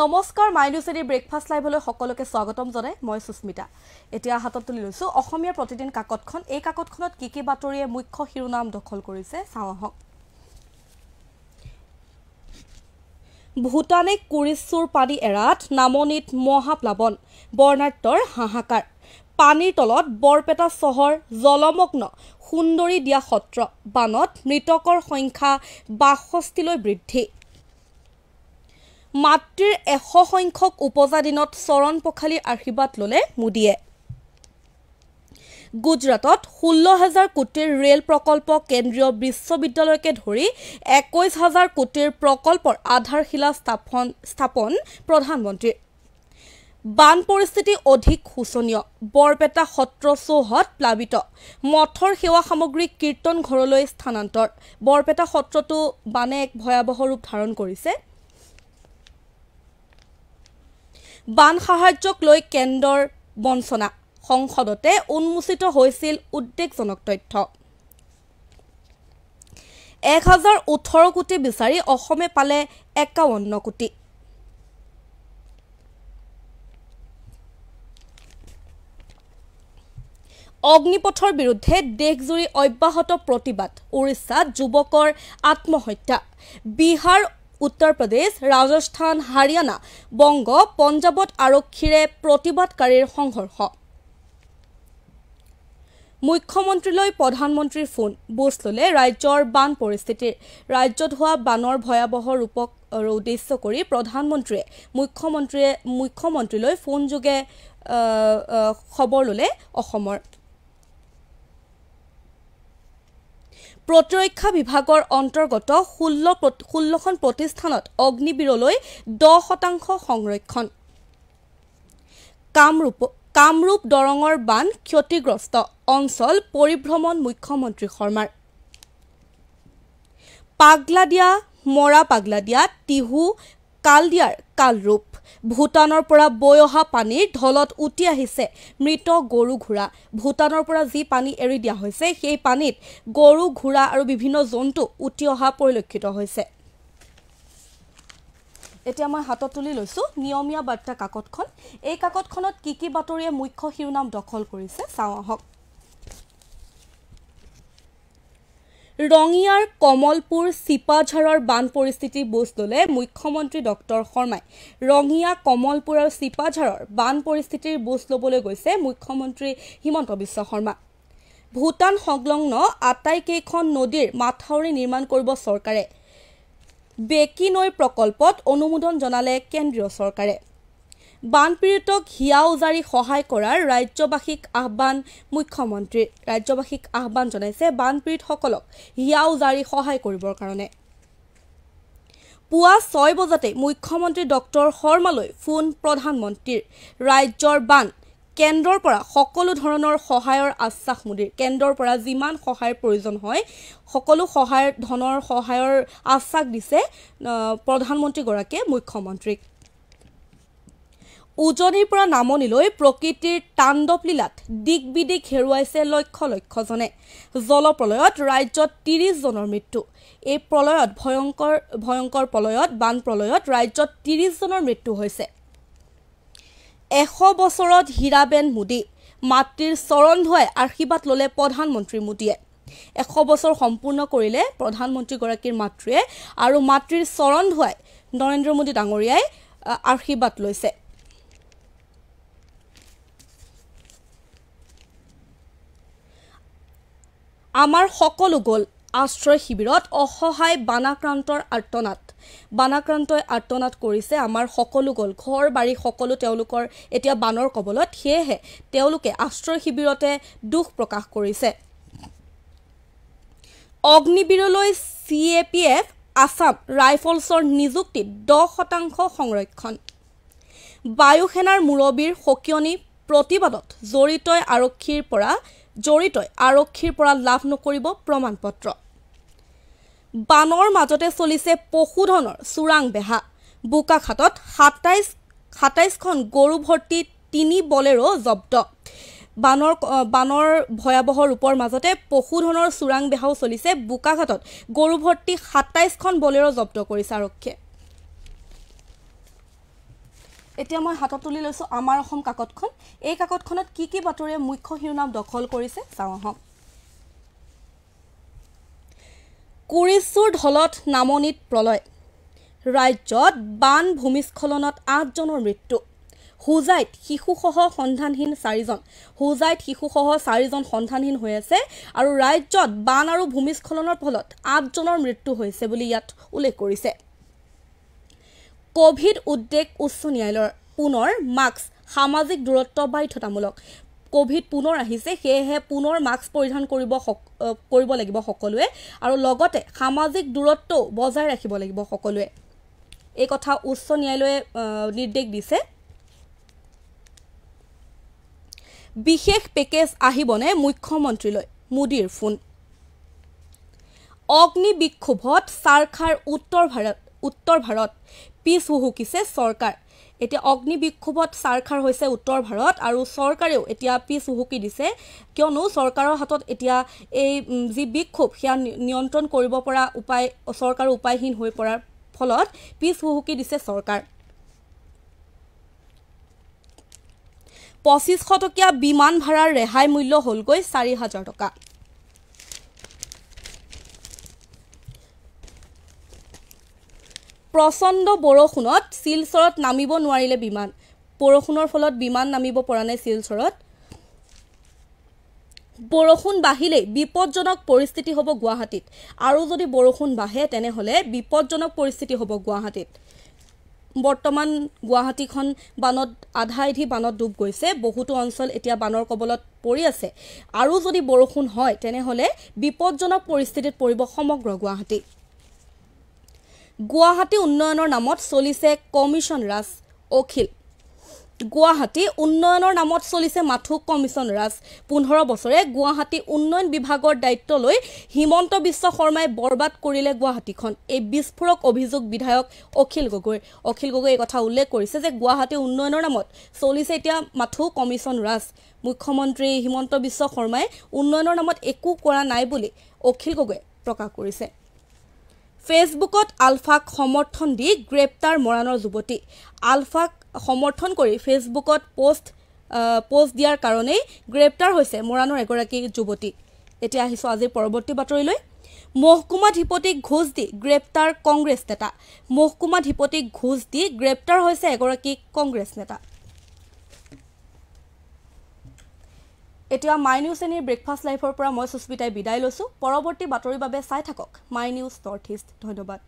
নমস্কাৰ Mainu cherry breakfast লাইভলৈ সকলোকে স্বাগতম জনাই মই সুস্মিতা। এতিয়া হাতত তুলি লৈছোঁ অসমীয়াৰ প্ৰতিদিন কাকতখন এই কাকতখনত কি কি বাতৰিয়ে মুখ্য শিৰোনাম দখল কৰিছে চাওঁ আহক। ভূটানে কুৰিচুৰ পানী এৰাত নামনিত মহাপ্লাৱন বৰ্ণাঢ্যৰ হাহাকাৰ। পানীৰ তলত বৰপেটা চহৰ জলমগ্ন সুন্দৰী দিয়া সত্ৰ বানত মৃতকৰ সংখ্যা বাষষ্ঠিলৈ বৃদ্ধি। মাতৃৰ এশ সংখ্যক উপজা দিনত চৰণ পখালিৰ আশীৰ্বাদ ল'লে মোদীয়ে। গুজৰাটত ষোল্ল হাজাৰ কোটিৰ ৰেল প্ৰকল্প কেন্দ্ৰীয় বিশ্ববিদ্যালয়কে ধৰি একৈছ হাজাৰ কোটিৰ প্ৰকল্পৰ আধাৰশিলা স্থাপন স্থাপন প্ৰধানমন্ত্ৰীৰ। বান পৰিস্থিতি অধিক শোচনীয়। বৰপেটা সত্ৰ চৌহদ প্লাৱিত মঠৰ সেৱা সামগ্ৰী কীৰ্তন ঘৰলৈ স্থানান্তৰ। বৰপেটা সত্ৰতো বানে এক ভয়াৱহ ৰূপ ধাৰণ কৰিছে। বান সাহায্যক লৈ কেন্দ্ৰৰ বঞ্চনা। সংসদতে উন্মোচিত হৈছিল উদ্বেগজনক তথ্য। এক হাজাৰ ওঠৰ কোটি বিচাৰি অসমে পালে একাৱন্ন কোটি। অগ্নিপথৰ বিৰুদ্ধে দেশজুৰি অব্যাহত প্ৰতিবাদ। উৰিষ্যাত যুৱকৰ আত্মহত্যা। বিহাৰ উত্তৰ প্ৰদেশ ৰাজস্থান হাৰিয়ানা বংগ পঞ্জাৱত আৰক্ষীৰে প্ৰতিবাদকাৰীৰ সংঘৰ্ষ। মুখ্যমন্ত্ৰীলৈ প্ৰধানমন্ত্ৰীৰ ফোন বুজ ল'লে ৰাজ্যৰ বান পৰিস্থিতিৰ। ৰাজ্যত হোৱা বানৰ ভয়াৱহ ৰূপক উদ্দেশ্য কৰি প্ৰধানমন্ত্ৰীয়ে মুখ্যমন্ত্ৰীয়ে মুখ্যমন্ত্ৰীলৈ ফোনযোগে খবৰ ল'লে অসমৰ। প্ৰতিৰক্ষা বিভাগৰ অন্তৰ্গত ষোল্ল ষোল্লখন প্ৰতিষ্ঠানত অগ্নিবীৰলৈ দহ শতাংশ সংৰক্ষণ। কামৰূপ কামৰূপ দৰঙৰ বান ক্ষতিগ্ৰস্ত অঞ্চল পৰিভ্ৰমণ মুখ্যমন্ত্ৰী শৰ্মাৰ। পাগলাদিয়া মৰা পাগলাদিয়া টিহু কালদিয়াৰ কালৰূপ। ভূটানৰ পৰা বৈ অহা পানীৰ ঢলত উটি আহিছে মৃত গৰু ঘোঁৰা। ভূটানৰ পৰা যি পানী এৰি দিয়া হৈছে সেই পানীত গৰু ঘোঁৰা আৰু বিভিন্ন জন্তু উটি অহা পৰিলক্ষিত হৈছে। এতিয়া মই হাতত তুলি লৈছোঁ নিয়মীয়া বাৰ্তা কাকতখন। এই কাকতখনত কি কি বাতৰিয়ে মুখ্য শিৰোনাম দখল কৰিছে চাওঁ আহক। ৰঙিয়াৰ কমলপুৰ চিপাঝাৰৰ বান পৰিস্থিতি বুজ ল'লে মুখ্যমন্ত্ৰী ডক্টৰ শৰ্মাই। ৰঙিয়া কমলপুৰ আৰু চিপাঝাৰৰ বান পৰিস্থিতিৰ বুজ ল'বলৈ গৈছে মুখ্যমন্ত্ৰী হিমন্ত বিশ্ব শৰ্মা। ভূটান সংলগ্ন আটাইকেইখন নদীৰ মাথাউৰি নিৰ্মাণ কৰিব চৰকাৰে। বেকী নৈৰ প্ৰকল্পত অনুমোদন জনালে কেন্দ্ৰীয় চৰকাৰে। বানপীড়িতক হিয়া উজাৰি সহায় কৰাৰ ৰাজ্যবাসীক আহ্বান মুখ্যমন্ত্ৰীৰ ৰাজ্যবাসীক আহ্বান জনাইছে বানপীড়িতসকলক হিয়া উজাৰি সহায় কৰিবৰ কাৰণে। পুৱা ছয় বজাতে মুখ্যমন্ত্ৰী ডক্টৰ শৰ্মালৈ ফোন প্ৰধানমন্ত্ৰীৰ। ৰাজ্যৰ বান কেন্দ্ৰৰ পৰা সকলো ধৰণৰ সহায়ৰ আশ্বাস মোদীৰ। কেন্দ্ৰৰ পৰা যিমান সহায়ৰ প্ৰয়োজন হয় সকলো সহায়ৰ ধনৰ সহায়ৰ আশ্বাস দিছে প্ৰধানমন্ত্ৰীগৰাকীয়ে মুখ্যমন্ত্ৰীক। উজনিৰ পৰা নামনিলৈ প্ৰকৃতিৰ তাণ্ডৱ লীলাত দিক বিদিক হেৰুৱাইছে লক্ষ লক্ষজনে জলপ্ৰলয়ত ৰাজ্যত ত্ৰিছজনৰ মৃত্যু। এই প্ৰলয়ত ভয়ংকৰ ভয়ংকৰ প্ৰলয়ত বান প্ৰলয়ত ৰাজ্যত ত্ৰিছজনৰ মৃত্যু হৈছে। এশ বছৰত হীৰাবেন মোদী মাতৃৰ চৰণ ধুৱাই আশীৰ্বাদ ল'লে প্ৰধানমন্ত্ৰী মোদীয়ে। এশ বছৰ সম্পূৰ্ণ কৰিলে প্ৰধানমন্ত্ৰীগৰাকীৰ মাতৃয়ে আৰু মাতৃৰ চৰণ ধুৱাই নৰেন্দ্ৰ মোদী ডাঙৰীয়াই আশীৰ্বাদ লৈছে। আমাৰ সকলো গ'ল। আশ্ৰয় শিবিৰত অসহায় বানাক্ৰান্তৰ আৰ্তনাদ। বানাক্ৰান্তই আৰ্তনাদ কৰিছে আমাৰ সকলো গ'ল। ঘৰ বাৰী সকলো তেওঁলোকৰ এতিয়া বানৰ কবলত। সেয়েহে তেওঁলোকে আশ্ৰয় শিবিৰতে দুখ প্ৰকাশ কৰিছে। অগ্নিবীৰলৈ C A P F Assam ৰাইফলছৰ নিযুক্তিত দহ শতাংশ সংৰক্ষণ। বায়ুসেনাৰ মুৰব্বীৰ সকিয়নি প্ৰতিবাদত জড়িতই আৰক্ষীৰ পৰা জড়িতই আৰক্ষীৰ পৰা লাভ নকৰিব প্ৰমাণ পত্ৰ বানৰ মাজতে চলিছে পশুধনৰ চোৰাং বেহা। বোকাখাটত সাতাইছ সাতাইছখন গৰু ভৰ্তি তিনি বলেৰো জব্দ। বানৰ বানৰ ভয়াৱহ ৰূপৰ মাজতে পশুধনৰ চোৰাং বেহাও চলিছে বোকাঘাটত গৰু ভৰ্তি সাতাইছখন বলেৰো জব্দ কৰিছে আৰক্ষীয়ে। এতিয়া মই হাতত তুলি লৈছোঁ আমাৰ অসম কাকতখন। এই কাকতখনত কি কি বাতৰিয়ে মুখ্য শিৰোনাম দখল কৰিছে চাওঁ আহক। কুৰিচুৰ ঢলত নামনিত প্ৰলয়। ৰাজ্যত বান ভূমিস্খলনত আঠজনৰ মৃত্যু। হোজাইত শিশুসহ সন্ধানহীন চাৰিজন। হোজাইত শিশুসহ চাৰিজন সন্ধানহীন হৈ আছে আৰু ৰাজ্যত বান আৰু ভূমিস্খলনৰ ফলত আঠজনৰ মৃত্যু হৈছে বুলি ইয়াত উল্লেখ কৰিছে। কভিড উদ্বেগ উচ্চ ন্যায়ালয়ৰ পুনৰ মাস্ক সামাজিক দূৰত্ব বাধ্যতামূলক। কভিড পুনৰ আহিছে সেয়েহে পুনৰ মাস্ক পৰিধান কৰিব কৰিব লাগিব সকলোৱে আৰু লগতে সামাজিক দূৰত্বও বজাই ৰাখিব লাগিব সকলোৱে। এই কথা উচ্চ ন্যায়ালয়ে নিৰ্দেশ দিছে। বিশেষ পেকেজ আহিবনে মুখ্যমন্ত্ৰীলৈ? মোদীৰ ফোন। অগ্নি বিক্ষোভত চাৰখাৰ উত্তৰ ভাৰত উত্তৰ ভাৰত পিছ হুহুকিছে চৰকাৰ। এতিয়া অগ্নি বিক্ষোভত চাৰখাৰ হৈছে উত্তৰ ভাৰত আৰু চৰকাৰেও এতিয়া পিছ হুহুকি দিছে। কিয়নো চৰকাৰৰ হাতত এতিয়া এই যি বিক্ষোভ সেয়া নিয়ন্ত্ৰণ কৰিব পৰা উপায় চৰকাৰ উপায়হীন হৈ পৰাৰ ফলত পিছ হুহুকি দিছে চৰকাৰ। পঁচিছশ টকীয়া বিমান ভাড়াৰ ৰেহাই মূল্য হ'লগৈ চাৰি হাজাৰ টকা। প্ৰচণ্ড বৰষুণত শিলচৰত নামিব নোৱাৰিলে বিমান। বৰষুণৰ ফলত বিমান নামিব পৰা নাই শিলচৰত। বৰষুণ বাঢ়িলেই বিপদজনক পৰিস্থিতি হ'ব গুৱাহাটীত। আৰু যদি বৰষুণ বাঢ়ে তেনেহ'লে বিপদজনক পৰিস্থিতি হ'ব গুৱাহাটীত। বৰ্তমান গুৱাহাটীখন বানত আধা আধি বানত ডুব গৈছে। বহুতো অঞ্চল এতিয়া বানৰ কবলত পৰি আছে। আৰু যদি বৰষুণ হয় তেনেহ'লে বিপদজনক পৰিস্থিতিত পৰিব সমগ্ৰ গুৱাহাটী। গুৱাহাটী উন্নয়নৰ নামত চলিছে কমিশ্যন ৰাজ অখিল। গুৱাহাটী উন্নয়নৰ নামত চলিছে মাথো কমিশ্যন ৰাজ। পোন্ধৰ বছৰে গুৱাহাটী উন্নয়ন বিভাগৰ দায়িত্ব লৈ হিমন্ত বিশ্ব শৰ্মাই বৰবাদ কৰিলে গুৱাহাটীখন। এই বিস্ফোৰক অভিযোগ বিধায়ক অখিল গগৈ। অখিল গগৈ এই কথা উল্লেখ কৰিছে যে গুৱাহাটী উন্নয়নৰ নামত চলিছে এতিয়া মাথো কমিশ্যন ৰাজ। মুখ্যমন্ত্ৰী হিমন্ত বিশ্ব শৰ্মাই উন্নয়নৰ নামত একো কৰা নাই বুলি অখিল গগৈয়ে প্ৰকাশ কৰিছে। ফেচবুকত আলফাক সমৰ্থন দি গ্ৰেপ্তাৰ মৰাণৰ যুৱতী। আলফাক সমৰ্থন কৰি ফেচবুকত পোষ্ট পোষ্ট দিয়াৰ কাৰণেই গ্ৰেপ্তাৰ হৈছে মৰাণৰ এগৰাকী যুৱতী। এতিয়া আহিছোঁ আজিৰ পৰৱৰ্তী বাতৰিলৈ। মহকুমা ধিপতিক ঘোষ দি গ্ৰেপ্তাৰ কংগ্ৰেছ নেতা। মহকুমা ধিপতিক ঘোষ দি গ্ৰেপ্তাৰ হৈছে এগৰাকী কংগ্ৰেছ নেতা। এতিয়া মাই নিউজ শ্ৰেণীৰ ব্ৰেকফাষ্ট লাইফৰ পৰা মই সুস্মিতাই বিদায় লৈছোঁ। পৰৱৰ্তী বাতৰিৰ বাবে চাই থাকক। মাই নিউজ নৰ্থ ইষ্ট ধন্যবাদ।